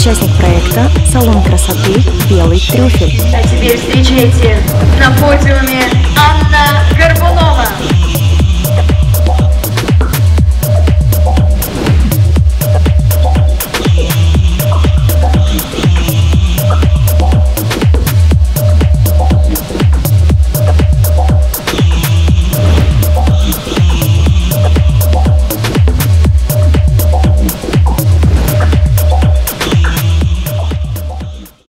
участник проекта «Салон красоты Белый трюфель». А теперь встречайте на подиуме